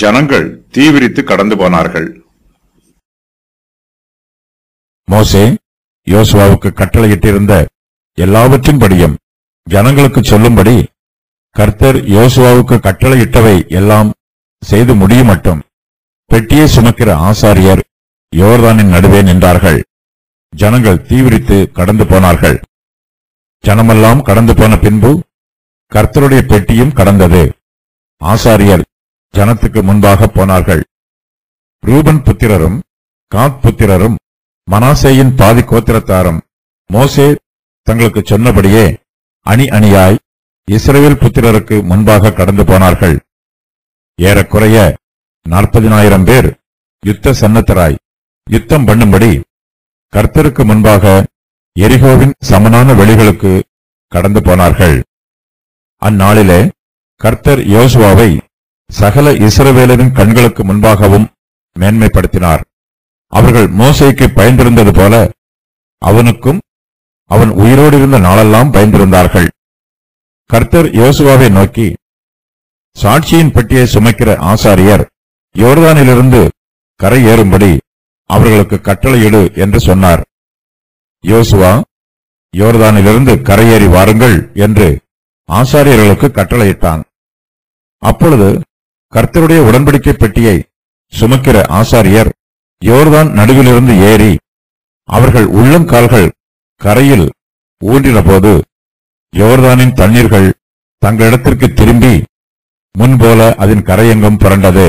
ஜனங்கள் தீவிரித்து கடந்து போனார்கள். மோசே யோசுவாவுக்கு கட்டளையிட்டிருந்த எல்லாவற்றின்படியும் ஜனங்களுக்கு சொல்லும்படி கர்த்தர் யோசுவாவுக்கு கட்டளையிட்டவை எல்லாம் செய்து முடியுமட்டும். பெட்டியை சுமக்கிற ஆசாரியர் யோர்தானின் நடுவே நின்றார்கள். ஜனங்கள் தீவிரித்து கடந்து போனார்கள். ஜனமெல்லாம் கடந்து போன பின்பு கர்த்தருடைய பெட்டியும் கடந்தது. ஆசாரியர் ஜனத்துக்கு முன்பாக போனார்கள். ரூபன் புத்திரரும் காத் புத்திரரும் மனாசேயின் பாதி கோத்திரத்தாரும் மோசே தங்களுக்கு சொன்னபடியே அணி அணியாய் இஸ்ரேல் புத்திரருக்கு முன்பாக கடந்து போனார்கள். ஏறக்குறைய நாற்பதினாயிரம் பேர் யுத்த சன்னத்தராய் யுத்தம் பண்ணும்படி கர்த்தருக்கு முன்பாக எரிகோவின் சமனான வெளிகளுக்கு கடந்து போனார்கள். அந்நாளிலே கர்த்தர் யோசுவாவை சகல இஸ்ரவேலரின் கண்களுக்கு முன்பாகவும் மேன்மைப்படுத்தினார். அவர்கள் மோசைக்கு பயந்திருந்தது போல அவனுக்கும் அவன் உயிரோடு இருந்த நாளெல்லாம் பயந்திருந்தார்கள். கர்த்தர் யோசுவாவை நோக்கி சாட்சியின் பெட்டியை சுமைக்கிற ஆசாரியர் யோர்தானிலிருந்து கரை ஏறும்படி அவர்களுக்கு கட்டளையிடு என்று சொன்னார். யோசுவா யோர்தானிலிருந்து கரையேறி வாருங்கள் என்று ஆசாரியர்களுக்கு கட்டளையிட்டான். அப்பொழுது கர்த்தருடைய உடன்படிக்கை பெட்டியை சுமக்கிற ஆசாரியர் யோர்தான் நடுவிலிருந்து ஏறி அவர்கள் உள்ளம் கால்கள் கரையில் ஊன்றினபோது யோர்தானின் தண்ணீர்கள் தங்களிடத்திற்கு திரும்பி முன்போல அதன் கரையெங்கும் புரண்டது.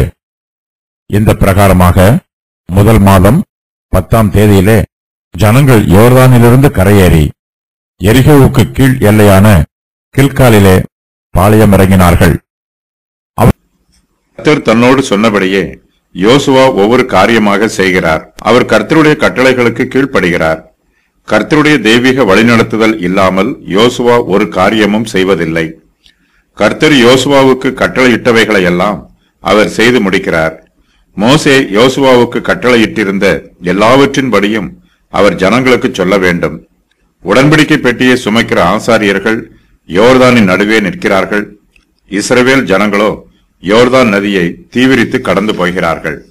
இந்த பிரகாரமாக முதல் மாதம் பத்தாம் தேதியிலே ஜனங்கள் யோர்தானிலிருந்து கரையேறி எரிகோவுக்கு கீழ் எல்லையான கில்காலிலே பாளையம் இறங்கினார்கள். கர்த்தர் தன்னோடு சொன்னபடியே யோசுவா ஒவ்வொரு காரியமாக செய்கிறார். அவர் கர்த்தருடைய கட்டளைகளுக்கு கீழ்ப்படுகிறார். கர்த்தருடைய தெய்வீக வழிநடத்துதல் இல்லாமல் யோசுவா ஒரு காரியமும் செய்வதில்லை. கர்த்தர் யோசுவாவுக்கு கட்டளையிட்டவைகளை எல்லாம் அவர் செய்து முடிக்கிறார். மோசே யோசுவாவுக்கு கட்டளையிட்டிருந்த எல்லாவற்றின்படியும் அவர் ஜனங்களுக்கு சொல்ல வேண்டும். உடன்படிக்கை பெட்டியை சுமைக்கிற ஆசாரியர்கள் யோர்தானின் நடுவே நிற்கிறார்கள். இஸ்ரவேல் ஜனங்களோ யோர்தான் நதியை தீவிரித்து கடந்து போகிறார்கள்.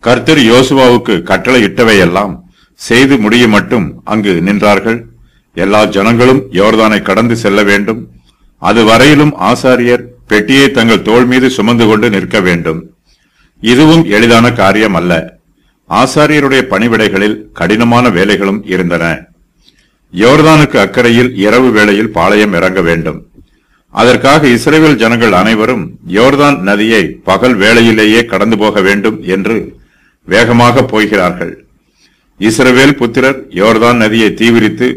கர்த்தர் யோசுவாவுக்கு கட்டளையிட்டவையெல்லாம் செய்து முடிய மட்டும் அங்கு நின்றார்கள். எல்லா ஜனங்களும் யோர்தானை கடந்து செல்ல வேண்டும். அது வரையிலும் ஆசாரியர் பெட்டியை தங்கள் தோள் மீது சுமந்து கொண்டு நிற்க வேண்டும். இதுவும் எளிதான காரியம் அல்ல ஆசாரியருடைய பணிவிடைகளில் கடினமான வேலைகளும் இருந்தன. யோர்தானுக்கு அக்கறையில் இரவு வேளையில் பாளையம் இறங்க வேண்டும். அதற்காக இஸ்ரேல் ஜனங்கள் அனைவரும் யோர்தான் நதியை பகல் வேளையிலேயே கடந்து போக வேண்டும் என்று வேகமாக போகிறார்கள். இஸ்ரவேல் புத்திரர் யோர்தான் நதியை தீவிரித்து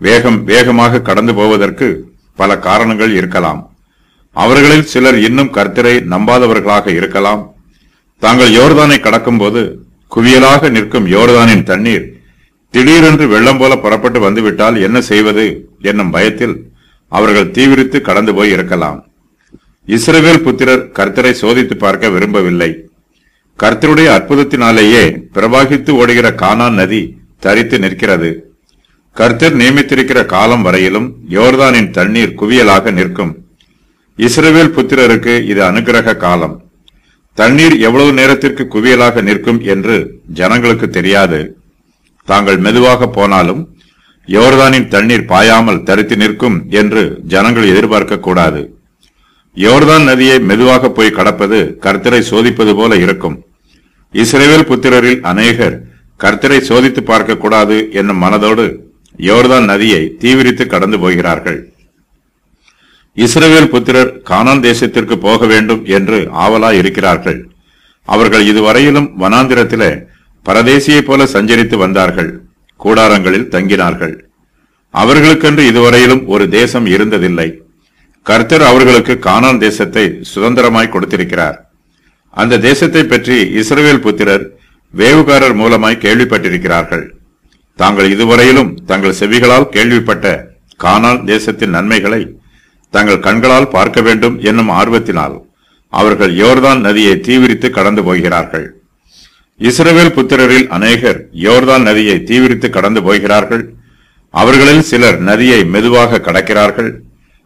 வேகம் வேகமாக கடந்து போவதற்கு பல காரணங்கள் இருக்கலாம். அவர்களில் சிலர் இன்னும் கர்த்தரை நம்பாதவர்களாக இருக்கலாம். தாங்கள் யோர்தானை கடக்கும்போது குவியலாக நிற்கும் யோர்தானின் தண்ணீர் திடீரென்று வெள்ளம் போல புறப்பட்டு வந்துவிட்டால் என்ன செய்வது என்னும் பயத்தில் அவர்கள் தீவிரித்து கடந்து போய் இருக்கலாம். இஸ்ரவேல் புத்திரர் கர்த்தரை சோதித்து பார்க்க விரும்பவில்லை. கர்த்தருடைய அற்புதத்தினாலேயே பிரவாகித்து ஓடுகிற கானான் நதி தரித்து நிற்கிறது. கர்த்தர் நியமித்திருக்கிற காலம் வரையிலும் யோர்தானின் தண்ணீர் குவியலாக நிற்கும். இஸ்ரவேல் புத்திரருக்கு இது அனுக்கிரக காலம். தண்ணீர் எவ்வளவு நேரத்திற்கு குவியலாக நிற்கும் என்று ஜனங்களுக்கு தெரியாது. தாங்கள் மெதுவாக போனாலும் யோர்தானின் தண்ணீர் பாயாமல் தரித்து நிற்கும் என்று ஜனங்கள் எதிர்பார்க்க கூடாது. யோர்தான் நதியை மெதுவாக போய் கடப்பது கர்த்தரை சோதிப்பது போல இருக்கும். இஸ்ரேவேல் புத்திரரில் அநேகர் கர்த்தரை சோதித்து பார்க்க கூடாது என்னும் மனதோடு யோர்தான் நதியை தீவிரித்து கடந்து போகிறார்கள். இஸ்ரேவேல் புத்திரர் கானான் தேசத்திற்கு போக வேண்டும் என்று ஆவலா இருக்கிறார்கள். அவர்கள் இதுவரையிலும் வனாந்திரத்திலே பரதேசியைப் போல சஞ்சரித்து வந்தார்கள். கூடாரங்களில் தங்கினார்கள். அவர்களுக்கென்று இதுவரையிலும் ஒரு தேசம் இருந்ததில்லை. கர்த்தர் அவர்களுக்கு கானான் தேசத்தை சுதந்திரமாய் கொடுத்திருக்கிறார். அந்த தேசத்தை பற்றி இஸ்ரவேல் புத்திரர் வேவுகாரர் மூலமாய் கேள்விப்பட்டிருக்கிறார்கள். தாங்கள் இதுவரையிலும் தங்கள் செவிகளால் கேள்விப்பட்ட கானான் தேசத்தின் நன்மைகளை தங்கள் கண்களால் பார்க்க வேண்டும் என்னும் ஆர்வத்தினால் அவர்கள் யோர்தான் நதியை தீவிரித்து கடந்து போகிறார்கள். இஸ்ரவேல் புத்திரரில் அநேகர் யோர்தான் நதியை தீவிரித்து கடந்து போகிறார்கள். அவர்களில் சிலர் நதியை மெதுவாக கடக்கிறார்கள்.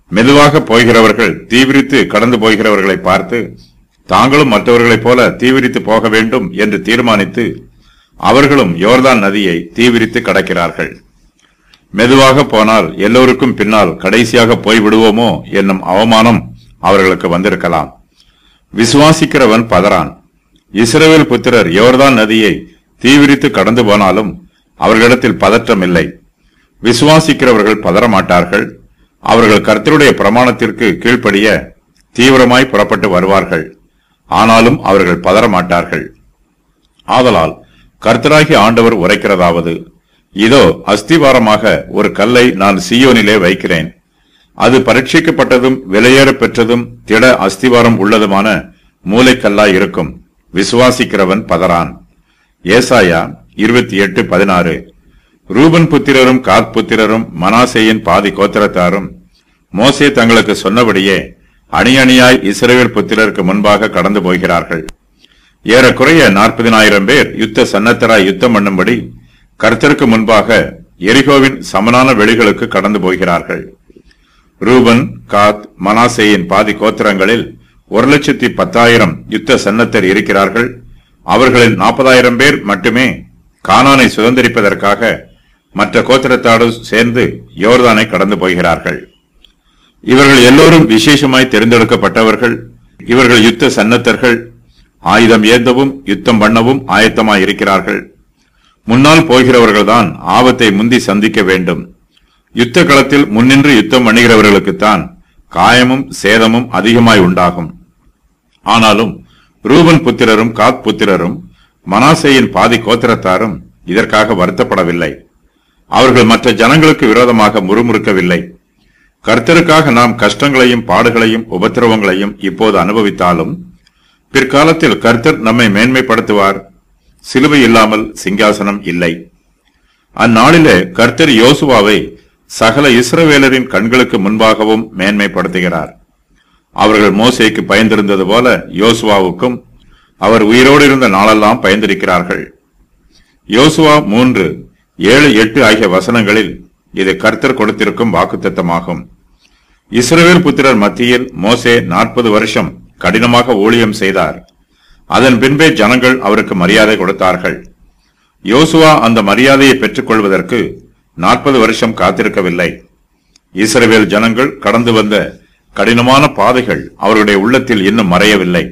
மெதுவாக போகிறவர்கள் தீவிரித்து கடந்து போகிறவர்களை பார்த்து தாங்களும் மற்றவர்களைப் போல தீவிரித்து போக வேண்டும் என்று தீர்மானித்து அவர்களும் யோர்தான் நதியை தீவிரித்து கடக்கிறார்கள். மெதுவாக போனால் எல்லோருக்கும் பின்னால் கடைசியாக போய் விடுவோமோ என்னும் அவமானம் அவர்களுக்கு வந்திருக்கலாம். விசுவாசிக்கிறவன் பதறான். இஸ்ரவேல் புத்திரர் யோர்தான் நதியை தீவிரித்து கடந்து போனாலும் அவர்களிடத்தில் பதற்றம் இல்லை விசுவாசிக்கிறவர்கள் பதறமாட்டார்கள். அவர்கள் கர்த்தருடைய பிரமாணத்திற்கு கீழ்ப்படிய தீவிரமாய் புறப்பட்டு வருவார்கள். ஆனாலும் அவர்கள் பதறமாட்டார்கள். ஆதலால் கர்த்தராகி ஆண்டவர் உரைக்கிறதாவது இதோ அஸ்திவாரமாக ஒரு கல்லை நான் சியோனிலே வைக்கிறேன். அது பரீட்சிக்கப்பட்டதும் விலையேற பெற்றதும் திட அஸ்திவாரம் உள்ளதுமான மூளைக்கல்லாய் இருக்கும். விசுவாசிக்கிறவன் பதறான். ஏசாயா இருபத்தி எட்டு பதினாறு. ரூபன் புத்திரரும் காத் புத்திரரும் மனாசேயின் பாதி கோத்திரத்தாரும் மோசே தங்களுக்கு சொன்னபடியே அணி அணியாய் இஸ்ரவேல் புத்திரருக்கு முன்பாக கடந்து போகிறார்கள். ஏறக்குறைய நாற்பதினாயிரம் பேர் யுத்த சன்னத்தராய் யுத்தம் பண்ணும்படி கர்த்தருக்கு முன்பாக எரிகோவின் சமனான வெளிகளுக்கு கடந்து போகிறார்கள். ரூபன் காத் மனாசேயின் பாதி கோத்திரங்களில் ஒரு லட்சத்தி பத்தாயிரம் யுத்த சன்னத்தர் இருக்கிறார்கள். அவர்களில் நாற்பதாயிரம் பேர் மட்டுமே கானானை சுதந்திரிப்பதற்காக மற்ற கோத்திரத்தாடு சேர்ந்து யோர்தானை கடந்து போகிறார்கள். இவர்கள் எல்லோரும் விசேஷமாய் தேர்ந்தெடுக்கப்பட்டவர்கள். இவர்கள் யுத்த சன்னத்தர்கள். ஆயுதம் ஏந்தவும் யுத்தம் பண்ணவும் ஆயத்தமாய் இருக்கிறார்கள். முன்னால் போகிறவர்கள்தான் ஆபத்தை முந்தி சந்திக்க வேண்டும். யுத்த களத்தில் முன்னின்று யுத்தம் பண்ணுகிறவர்களுக்குத்தான் காயமும் சேதமும் அதிகமாய் உண்டாகும். ஆனாலும் ரூபன் புத்திரரும் காத் புத்திரரும் மனாசேயின் பாதி கோத்திரத்தாரும் இதற்காக வருத்தப்படவில்லை. அவர்கள் மற்ற ஜனங்களுக்கு விரோதமாக முறுமுறுக்கவில்லை. கர்த்தருக்காக நாம் கஷ்டங்களையும் பாடுகளையும் உபத்திரவங்களையும் இப்போது அனுபவித்தாலும் பிற்காலத்தில் கர்த்தர் நம்மை மேன்மைப்படுத்துவார். சிலுவை இல்லாமல் சிங்காசனம் இல்லை. அந்நாளிலே கர்த்தர் யோசுவாவை சகல இஸ்ரவேலரின் கண்களுக்கு முன்பாகவும் மேன்மைப்படுத்துகிறார். அவர்கள் மோசைக்கு பயந்திருந்தது போல யோசுவாவுக்கும் அவர் உயிரோடு இருந்த நாளெல்லாம் பயந்திருக்கிறார்கள். யோசுவா மூன்று ஏழு எட்டு ஆகிய வசனங்களில் இது கர்த்தர் கொடுத்திருக்கும் வாக்குத்தத்தமாகும். இஸ்ரவேல் புத்திரர் மத்தியில் மோசே நாற்பது வருஷம் கடினமாக ஊழியம் செய்தார். அதன் பின்பே ஜனங்கள் அவருக்கு மரியாதை கொடுத்தார்கள். யோசுவா அந்த மரியாதையை பெற்றுக் கொள்வதற்கு நாற்பது வருஷம் காத்திருக்கவில்லை. இஸ்ரவேல் ஜனங்கள் கடந்து வந்த கடினமான பாதைகள் அவருடைய உள்ளத்தில் இன்னும் மறையவில்லை.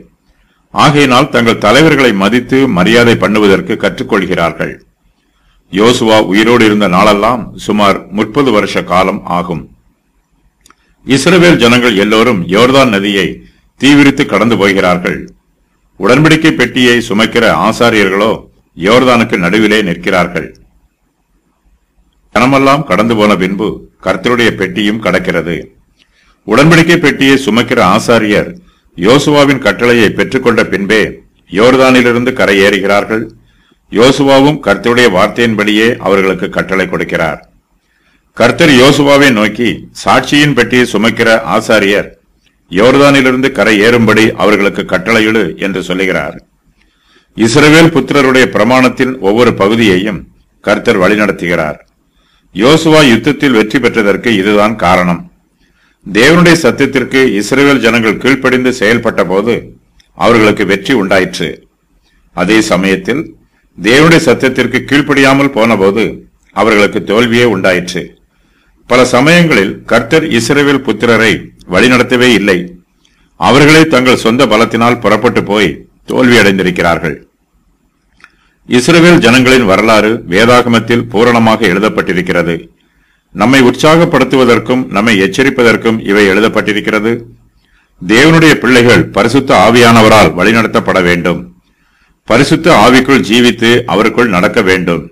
ஆகையினால் தங்கள் தலைவர்களை மதித்து மரியாதை பண்ணுவதற்கு கற்றுக்கொள்கிறார்கள். யோசுவா உயிரோடு இருந்த நாளெல்லாம் சுமார் முப்பது வருஷ காலம் ஆகும். இஸ்ரவேல் ஜனங்கள் எல்லோரும் யோர்தான் நதியை தீவிரித்து கடந்து போகிறார்கள். உடன்படிக்கை பெட்டியை சுமக்கிற ஆசாரியர்களோ யோர்தானுக்கு நடுவிலே நிற்கிறார்கள். ஜனமெல்லாம் கடந்து போன பின்பு கர்த்தருடைய பெட்டியும் கடக்கிறது. உடன்படிக்கை பெட்டியை சுமக்கிற ஆசாரியர் யோசுவாவின் கட்டளையை பெற்றுக்கொண்ட பின்பே யோர்தானிலிருந்து கரையேறுகிறார்கள் யோசுவாவும் கர்த்தருடைய வார்த்தையின்படியே அவர்களுக்கு கட்டளை கொடுக்கிறார். கர்த்தர் யோசுவாவை நோக்கி சாட்சியின் பெட்டியை சுமக்கிற ஆசாரியர் யோர்தானிலிருந்து கரை ஏறும்படி அவர்களுக்கு கட்டளையிடு என்று சொல்லுகிறார். இஸ்ரவேல் புத்திரருடைய பிரமாணத்தின் ஒவ்வொரு பகுதியையும் கர்த்தர் வழிநடத்துகிறார். யோசுவா யுத்தத்தில் வெற்றி பெற்றதற்கு இதுதான் காரணம். தேவனுடைய சத்தியத்திற்கு இஸ்ரேல் ஜனங்கள் கீழ்ப்படிந்து செயல்பட்ட போது அவர்களுக்கு வெற்றி உண்டாயிற்று. அதே சமயத்தில் தேவனுடைய சத்தியத்திற்கு கீழ்ப்படியாமல் போனபோது அவர்களுக்கு தோல்வியே உண்டாயிற்று. பல சமயங்களில் கர்த்தர் இஸ்ரேவில் புத்திரரை வழிநடத்தவே இல்லை. அவர்களே தங்கள் சொந்த பலத்தினால் புறப்பட்டு போய் தோல்வியடைந்திருக்கிறார்கள். இஸ்ரவேல் ஜனங்களின் வரலாறு வேதாகமத்தில் பூரணமாக எழுதப்பட்டிருக்கிறது. நம்மை உற்சாகப்படுத்துவதற்கும் நம்மை எச்சரிப்பதற்கும் இவை எழுதப்பட்டிருக்கிறது. தேவனுடைய பிள்ளைகள் பரிசுத்த ஆவியானவரால் வழிநடத்தப்பட வேண்டும். பரிசுத்த ஆவிக்குள் ஜீவித்து அவருக்குள் நடக்க வேண்டும்.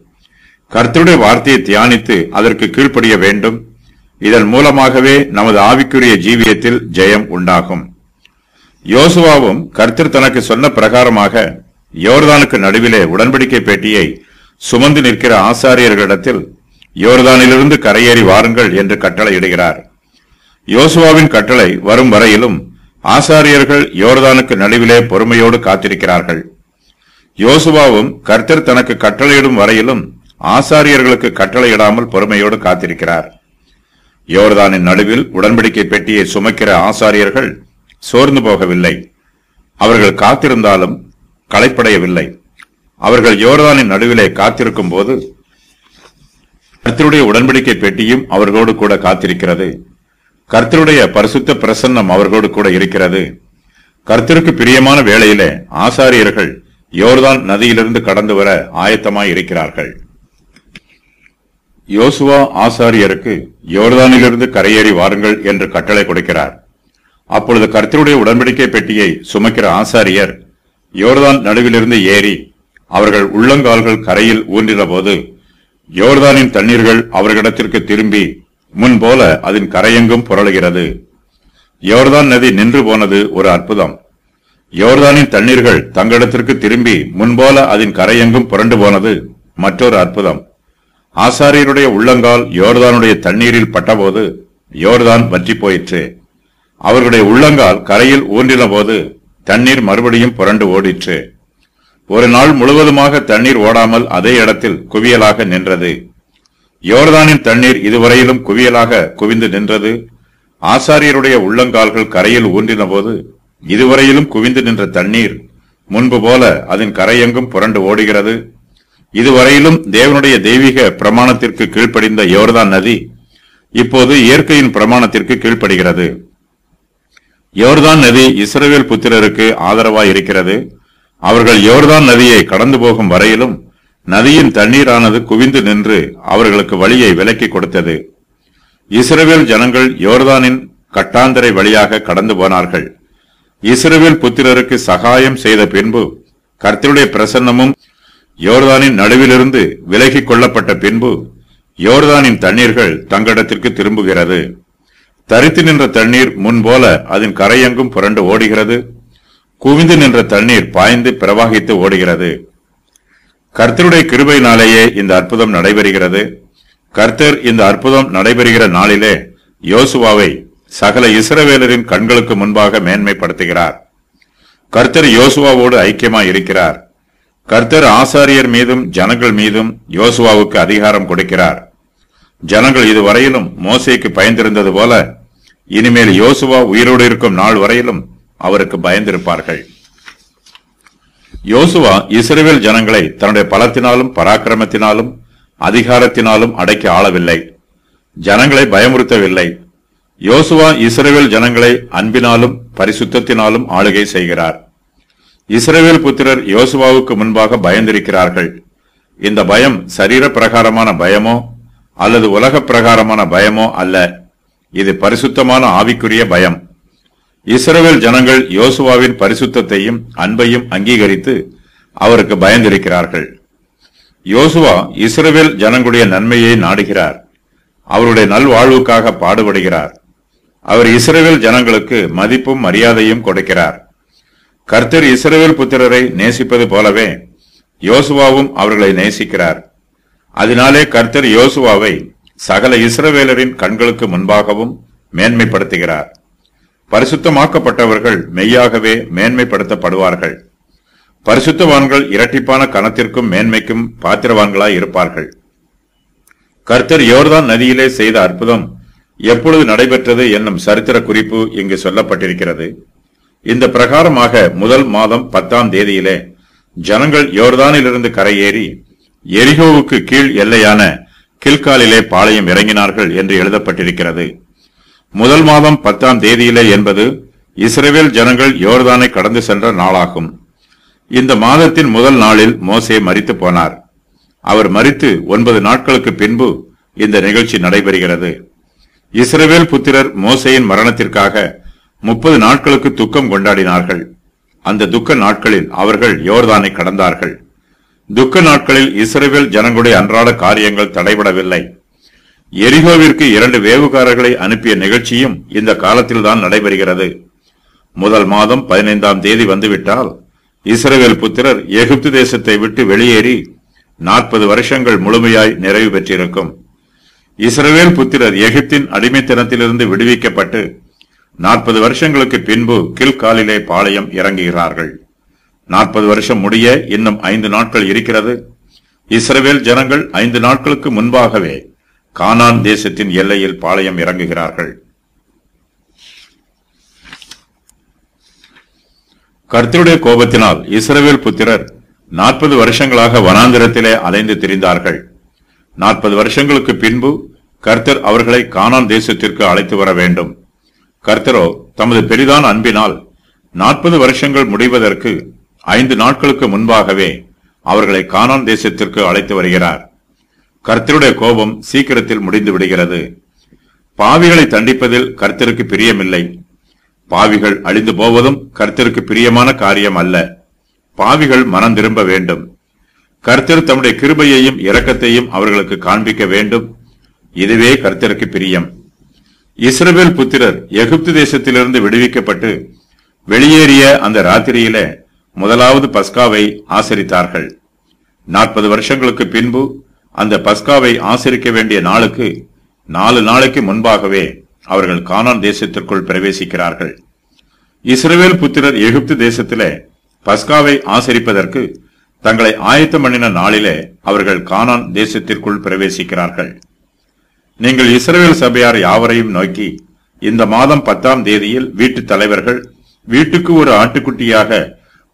கர்த்தருடைய வார்த்தையை தியானித்து அதற்கு கீழ்ப்படிய வேண்டும். இதன் மூலமாகவே நமது ஆவிக்குரிய ஜீவியத்தில் ஜெயம் உண்டாகும். யோசுவாவும் கர்த்தர் தனக்கு சொன்ன பிரகாரமாக யோர்தானுக்கு நடுவிலே உடன்படிக்கை பேட்டியை சுமந்து நிற்கிற ஆசாரியர்களிடத்தில் யோர்தானிலிருந்து கரையேறி வாருங்கள் என்று கட்டளையிடுகிறார் யோசுவாவின் கட்டளை வரும் வரையிலும் ஆசாரியர்கள் யோர்தானுக்கு நடுவிலே பொறுமையோடு காத்திருக்கிறார்கள். யோசுவாவும் கர்த்தர் தனக்கு கட்டளையிடும் வரையிலும் ஆசாரியர்களுக்கு கட்டளையிடாமல் பொறுமையோடு காத்திருக்கிறார். யோர்தானின் நடுவில் உடன்படிக்கை பெட்டியை சுமக்கிற ஆசாரியர்கள் சோர்ந்து போகவில்லை. அவர்கள் காத்திருந்தாலும் களைப்படையவில்லை. அவர்கள் யோர்தானின் நடுவிலே காத்திருக்கும் போது கர்த்தருடைய உடன்படிக்கை பெட்டியும் அவர்களோடு கூட காத்திருக்கிறது. கர்த்தருடைய பரிசுத்த பிரசன்னம் அவர்களோடு கூட இருக்கிறது. கர்த்தருக்கு பிரியமான வேளையிலே ஆசாரியர்கள் யோர்தான் நதியிலிருந்து கடந்து வர ஆயத்தமாய் இருக்கிறார்கள். யோசுவா ஆசாரியருக்கு யோர்தானிலிருந்து கரையேறி வாருங்கள் என்று கட்டளை கொடுக்கிறார். அப்பொழுது கர்த்தருடைய உடன்படிக்கை பெட்டியை சுமக்கிற ஆசாரியர் யோர்தான் நடுவிலிருந்து ஏறி அவர்கள் உள்ளங்கால்கள் கரையில் ஊன்றின போது யோர்தானின் தண்ணீர்கள் அவர்களிடத்திற்கு திரும்பி முன்போல அதன் கரையெங்கும் புரளுகிறது. யோர்தான் நதி நின்று போனது ஒரு அற்புதம். யோர்தானின் தண்ணீர்கள் தங்களிடத்திற்கு திரும்பி முன்போல அதன் கரையெங்கும் புரண்டு போனது மற்றொரு அற்புதம். ஆசாரியருடைய உள்ளங்கால் யோர்தானுடைய தண்ணீரில் பட்டபோது யோர்தான் வற்றி போயிற்று. அவர்களுடைய உள்ளங்கால் கரையில் ஊன்றின போது தண்ணீர் மறுபடியும் புரண்டு ஓடிற்று. ஒரு நாள் முழுவதுமாக தண்ணீர் ஓடாமல் அதே இடத்தில் குவியலாக நின்றது. யோர்தானின் தண்ணீர் இதுவரையிலும் குவியலாக குவிந்து நின்றது. ஆசாரியருடைய உள்ளங்கால்கள் கரையில் ஊன்றின போது இதுவரையிலும் குவிந்து நின்ற தண்ணீர் முன்பு போல அதன் கரையெங்கும் புரண்டு ஓடுகிறது. இதுவரையிலும் தேவனுடைய தெய்வீக பிரமாணத்திற்கு கீழ்ப்படிந்த யோர்தான் நதி இப்போது இயற்கையின் பிரமாணத்திற்கு கீழ்ப்படுகிறது. யோர்தான் நதி இஸ்ரேல் புத்திரருக்கு ஆதரவாய் இருக்கிறது அவர்கள் யோர்தான் நதியை கடந்து போகும் வரையிலும் நதியின் தண்ணீரானது குவிந்து நின்று அவர்களுக்கு வழியை விலக்கி கொடுத்தது. இஸ்ரவேல் ஜனங்கள் யோர்தானின் கட்டாந்தரை வழியாக கடந்து போனார்கள். இஸ்ரவேல் புத்திரருக்கு சகாயம் செய்த பின்பு கர்த்தருடைய பிரசன்னமும் யோர்தானின் நடுவிலிருந்து விலகிக் கொள்ளப்பட்ட பின்பு யோர்தானின் தண்ணீர்கள் தங்களிடத்திற்கு திரும்புகிறது. தரித்து நின்ற தண்ணீர் முன்போல அதன் கரையெங்கும் புரண்டு ஓடுகிறது. குவிந்து நின்ற தண்ணீர் பாய்ந்து பிரவாகித்து ஓடுகிறது. கர்த்தருடைய கிருபையினாலேயே இந்த அற்புதம் நடைபெறுகிறது. கர்த்தர் இந்த அற்புதம் நடைபெறுகிற நாளிலே யோசுவாவை சகல இஸ்ரவேலரின் கண்களுக்கு முன்பாக மேன்மைப்படுத்துகிறார். கர்த்தர் யோசுவாவோடு ஐக்கியமாய் இருக்கிறார். கர்த்தர் ஆசாரியர் மீதும் ஜனங்கள் மீதும் யோசுவாவுக்கு அதிகாரம் கொடுக்கிறார். ஜனங்கள் இதுவரையிலும் மோசைக்கு பயந்திருந்தது போல இனிமேல் யோசுவா உயிரோடு இருக்கும் நாள் வரையிலும் அவருக்கு பயந்திருப்பார்கள். யோசுவா இஸ்ரேல் ஜனங்களை தன்னுடைய பலத்தினாலும் பராக்கிரமத்தினாலும் அதிகாரத்தினாலும் அடக்கி ஆளவில்லை. ஜனங்களை பயமுறுத்தவில்லை. யோசுவா இஸ்ரேல் ஜனங்களை அன்பினாலும் பரிசுத்தத்தினாலும் ஆளுகை செய்கிறார். இஸ்ரேல் புத்திரர் யோசுவாவுக்கு முன்பாக பயந்திருக்கிறார்கள். இந்த பயம் சரீர பிரகாரமான பயமோ அல்லது உலக பிரகாரமான பயமோ அல்ல. இது பரிசுத்தமான ஆவிக்குரிய பயம். இஸ்ரவேல் ஜனங்கள் யோசுவாவின் பரிசுத்தையும் அன்பையும் அங்கீகரித்து அவருக்கு பயந்திருக்கிறார்கள். யோசுவா இஸ்ரவேல் ஜனங்களுடைய நன்மையை நாடுகிறார். அவருடைய நல்வாழ்வுக்காக பாடுபடுகிறார். அவர் இஸ்ரவேல் ஜனங்களுக்கு மதிப்பும் மரியாதையும் கொடுக்கிறார். கர்த்தர் இஸ்ரவேல் புத்திரரை நேசிப்பது போலவே யோசுவாவும் அவர்களை நேசிக்கிறார். அதனாலே கர்த்தர் யோசுவாவை சகல இஸ்ரவேலரின் கண்களுக்கு முன்பாகவும் மேன்மைப்படுத்துகிறார். பரிசுத்தமாக்கப்பட்டவர்கள் மெய்யாகவே மேன்மைப்படுத்தப்படுவார்கள். பரிசுத்தவான்கள் இரட்டிப்பான கணத்திற்கும் மேன்மைக்கும் பாத்திரவான்களாய் இருப்பார்கள். கர்த்தர் யோர்தான் நதியிலே செய்த அற்புதம் எப்பொழுது நடைபெற்றது என்னும் சரித்திர குறிப்பு இங்கு சொல்லப்பட்டிருக்கிறது. இந்த பிரகாரமாக முதல் மாதம் பத்தாம் தேதியிலே ஜனங்கள் யோர்தானிலிருந்து கரையேறி எரிகோவுக்கு கீழ் எல்லையான கில்காலிலே பாளையம் இறங்கினார்கள் என்று எழுதப்பட்டிருக்கிறது. முதல் மாதம் பத்தாம் தேதியிலே என்பது இஸ்ரேவேல் ஜனங்கள் யோர்தானை கடந்து சென்ற நாளாகும். இந்த மாதத்தின் முதல் நாளில் மோசே மறித்து போனார். அவர் மறித்து ஒன்பது நாட்களுக்கு பின்பு இந்த நிகழ்ச்சி நடைபெறுகிறது. இஸ்ரவேல் புத்திரர் மோசையின் மரணத்திற்காக முப்பது நாட்களுக்கு துக்கம் கொண்டாடினார்கள். அந்த துக்க நாட்களில் அவர்கள் யோர்தானை கடந்தார்கள். துக்க நாட்களில் இஸ்ரேவேல் ஜனங்களுடைய அன்றாட காரியங்கள் தடைபடவில்லை. எரிகோவிற்கு இரண்டு வேவுகாரர்களை அனுப்பிய நிகழ்ச்சியும் இந்த காலத்தில்தான் நடைபெறுகிறது. முதல் மாதம் பதினைந்தாம் தேதி வந்துவிட்டால் இஸ்ரேல் புத்திரர் எகிப்து தேசத்தை விட்டு வெளியேறி நாற்பது வருஷங்கள் முழுமையாய் நிறைவு பெற்றிருக்கும். இஸ்ரேல் புத்திரர் எகிப்தின் அடிமைத்தனத்திலிருந்து விடுவிக்கப்பட்டு நாற்பது வருஷங்களுக்கு பின்பு கில்காலிலே பாளையம் இறங்குகிறார்கள். நாற்பது வருஷம் முடிய இன்னும் ஐந்து நாட்கள் இருக்கிறது. இஸ்ரேல் ஜனங்கள் ஐந்து நாட்களுக்கு முன்பாகவே கானான் தேசத்தின் எல்லையில் பாளையம் இறங்குகிறார்கள். கர்த்தருடைய கோபத்தினால் இஸ்ரவேல் புத்திரர் நாற்பது வருஷங்களாக வனாந்திரத்திலே அலைந்து திரிந்தார்கள். நாற்பது வருஷங்களுக்கு பின்பு கர்த்தர் அவர்களை கானான் தேசத்திற்கு அழைத்து வர வேண்டும். கர்த்தரோ தமது பெரிதான அன்பினால் நாற்பது வருஷங்கள் முடிவதற்கு ஐந்து நாட்களுக்கு முன்பாகவே அவர்களை கானான் தேசத்திற்கு அழைத்து வருகிறார். கர்த்தருடைய கோபம் சீக்கிரத்தில் முடிந்து விடுகிறது. பாவிகளை தண்டிப்பதில் கர்த்தருக்கு பிரியமில்லை. பாவிகள் அழிந்து போவதும் கர்த்தருக்கு பிரியமான காரியம் அல்ல. பாவிகள் மனம் திரும்ப வேண்டும். கர்த்தர் தம்முடைய கிருபையையும் இரக்கத்தையும் அவர்களுக்கு காண்பிக்க வேண்டும். இதுவே கர்த்தருக்கு பிரியம். இஸ்ரவேல் புத்திரர் எகிப்து தேசத்திலிருந்து விடுவிக்கப்பட்டு வெளியேறிய அந்த ராத்திரியில முதலாவது பஸ்காவை ஆசரித்தார்கள். நாற்பது வருஷங்களுக்கு பின்பு அந்த பஸ்காவை ஆசரிக்க வேண்டிய நாளுக்கு நாலு நாளைக்கு முன்பாகவே அவர்கள் கானான் தேசத்திற்குள் பிரவேசிக்கிறார்கள். இஸ்ரேல் புத்திரர் எகிப்து தேசத்திலே பஸ்காவை ஆசரிப்பதற்கு தங்களை ஆயத்தம் பண்ணின நாளிலே அவர்கள் கானான் தேசத்திற்குள் பிரவேசிக்கிறார்கள். நீங்கள் இஸ்ரவேல் சபையார் யாவரையும் நோக்கி இந்த மாதம் பத்தாம் தேதியில் வீட்டு தலைவர்கள் வீட்டுக்கு ஒரு ஆட்டுக்குட்டியாக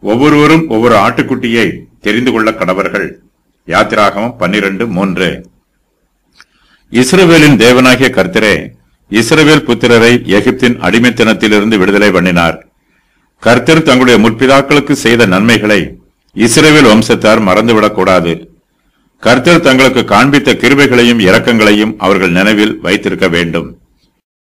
ஒவ்வொருவரும் ஒவ்வொரு ஆட்டுக்குட்டியை தெரிந்து கொள்ள கடவர்கள். யாத்திராகமம் பன்னிரண்டு மூன்று. இஸ்ரவேலின் தேவனாகிய கர்த்தரே இஸ்ரவேல் புத்திரரை எகிப்தின் அடிமைத்தனத்திலிருந்து விடுதலை பண்ணினார். கர்த்தர் தங்களுடைய முற்பிதாக்களுக்கு செய்த நன்மைகளை இஸ்ரவேல் வம்சத்தார் மறந்துவிடக்கூடாது. கர்த்தர் தங்களுக்கு காண்பித்த கிருபைகளையும் இரக்கங்களையும் அவர்கள் நினைவில் வைத்திருக்க வேண்டும்.